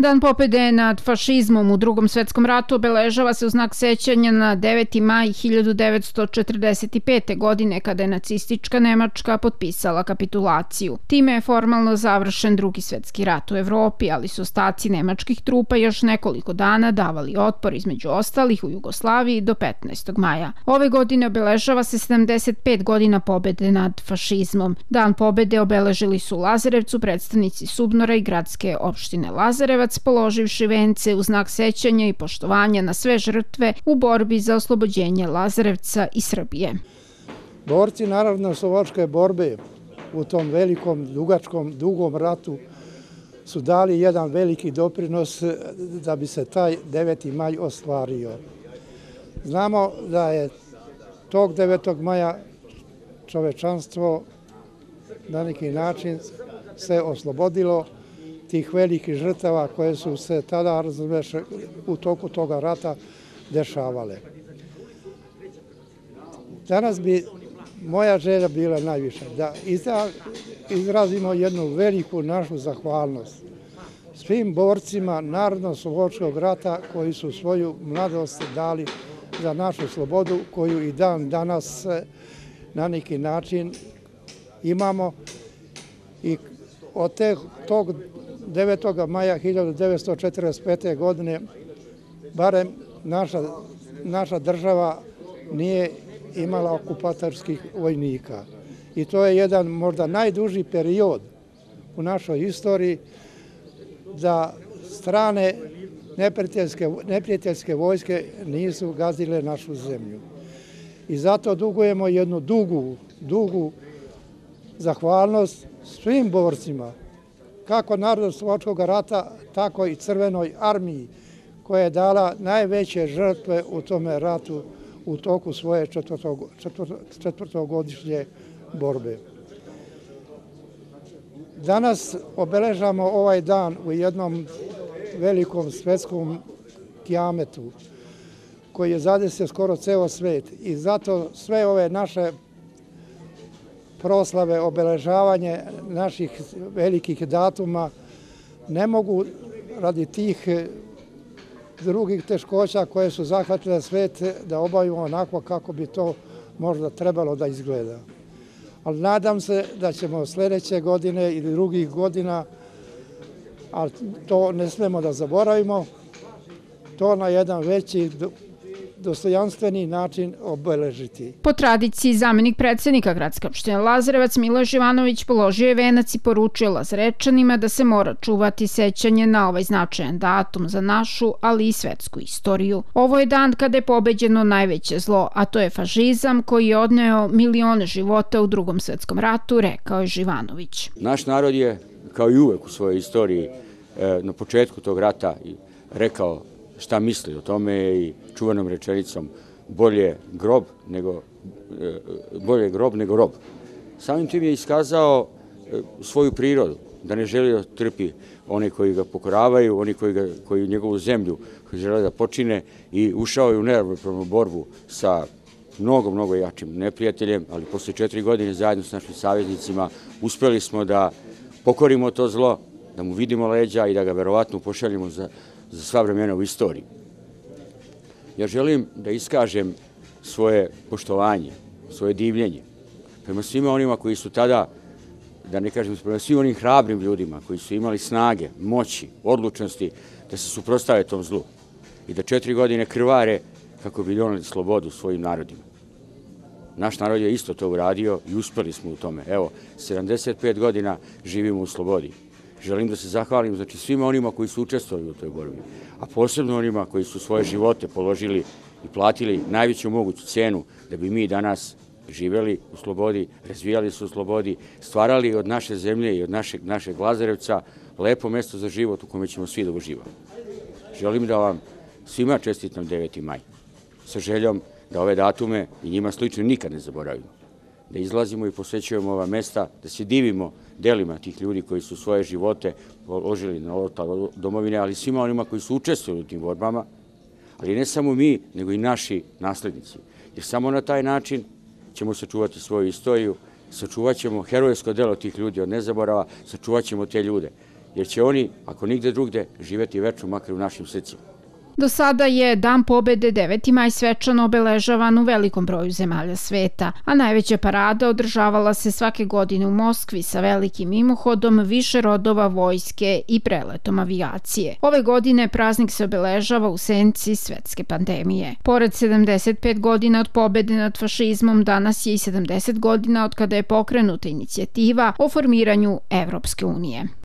Dan popede nad fašizmom u drugom svetskom ratu obeležava se u znak sećanja na 9. maj 1945. godine kada je nacistička Nemačka potpisala kapitulaciju. Time je formalno završen drugi svetski rat u Evropi, ali su ostaci nemačkih trupa još nekoliko dana davali otpor između ostalih u Jugoslaviji do 15. maja. Ove godine obeležava se 75 godina pobede nad fašizmom. Dan pobede obeležili su u Lazarevcu predstavnici Subnora i gradske opštine Lazarevac Leskovac položivši vence u znak sećanja i poštovanja na sve žrtve u borbi za oslobođenje Lazarevca i Srbije. Borci naravno slovačke borbe u tom velikom, dugačkom, dugom ratu su dali jedan veliki doprinos da bi se taj 9. maj ostvario. Znamo da je tog 9. maja čovečanstvo na neki način se oslobodilo tih velikih žrtava koje su se tada, razumeš, u toku toga rata dešavale. Danas bi moja želja bila najviše da izrazimo jednu veliku našu zahvalnost svim borcima Narodno-slobočkog rata koji su svoju mladost dali za našu slobodu koju i dan danas e, na neki način imamo i od tog 9. maja 1945. godine barem naša, naša država nije imala okupatorskih vojnika. I to je jedan možda najduži period u našoj istoriji da strane neprijateljske, neprijateljske vojske nisu gazile našu zemlju. I zato dugujemo jednu dugu, dugu zahvalnost svim borcima kako narodno slovačkog rata, tako i crvenoj armiji koja je dala najveće žrtve u tome ratu u toku svoje četvrtogodišnje borbe. Danas obeležamo ovaj dan u jednom velikom svetskom kiametu koji je zadesio skoro ceo svet i zato sve ove naše proslave, obeležavanje naših velikih datuma ne mogu radi tih eh, drugih teškoća koje su zahvatile svet eh, da obavimo onako kako bi to možda trebalo da izgleda. Ali nadam se da ćemo sljedeće godine ili drugih godina, ali to ne smemo da zaboravimo, to na jedan veći dostojanstveni način obeležiti. Po tradiciji, zamenik predsjednika gradske opštine Lazarevac Miloš Ivanović položio je venac i poručio Lazarečanima da se mora čuvati sećanje na ovaj značajan datum za našu, ali i svetsku istoriju. Ovo je dan kada je pobeđeno najveće zlo, a to je fažizam koji je odneo milione života u drugom svetskom ratu, rekao je Živanović. Naš narod je, kao i uvek u svojoj istoriji, e, na početku tog rata rekao šta misli o tome i čuvanom rečenicom bolje grob nego e, bolje grob nego rob. Samim tim je iskazao e, svoju prirodu, da ne želi da trpi oni koji ga pokoravaju, oni koji, ga, koji njegovu zemlju koji žele da počine i ušao je u neravnopravnu borbu sa mnogo, mnogo jačim neprijateljem, ali posle četiri godine zajedno s našim saveznicima uspeli smo da pokorimo to zlo, da mu vidimo leđa i da ga verovatno pošaljimo za, za sva vremena u istoriji. Ja želim da iskažem svoje poštovanje, svoje divljenje prema svima onima koji su tada, da ne kažem, prema svim onim hrabrim ljudima koji su imali snage, moći, odlučnosti da se suprostave tom zlu i da četiri godine krvare kako bi donali slobodu svojim narodima. Naš narod je isto to uradio i uspeli smo u tome. Evo, 75 godina živimo u slobodi želim da se zahvalim znači, svima onima koji su učestvovali u toj borbi, a posebno onima koji su svoje živote položili i platili najveću moguću cenu da bi mi danas živeli u slobodi, razvijali se u slobodi, stvarali od naše zemlje i od našeg, našeg Lazarevca lepo mesto za život u kome ćemo svi da uživamo. Želim da vam svima čestitam 9. maj sa željom da ove datume i njima slično nikad ne zaboravimo da izlazimo i posvećujemo ova mesta, da se divimo delima tih ljudi koji su svoje živote položili na oltar domovine, ali svima onima koji su učestvili u tim borbama, ali ne samo mi, nego i naši naslednici. Jer samo na taj način ćemo sačuvati svoju istoriju, sačuvat ćemo herojsko delo tih ljudi od nezaborava, sačuvat ćemo te ljude. jer će oni, ako nigde drugde, živeti večno makar u našim srcima. Do sada je Dan pobede 9. maj svečano obeležavan u velikom broju zemalja sveta, a najveća parada održavala se svake godine u Moskvi sa velikim imohodom više rodova vojske i preletom avijacije. Ove godine praznik se obeležava u senci svetske pandemije. Pored 75 godina od pobede nad fašizmom, danas je i 70 godina od kada je pokrenuta inicijativa o formiranju Evropske unije.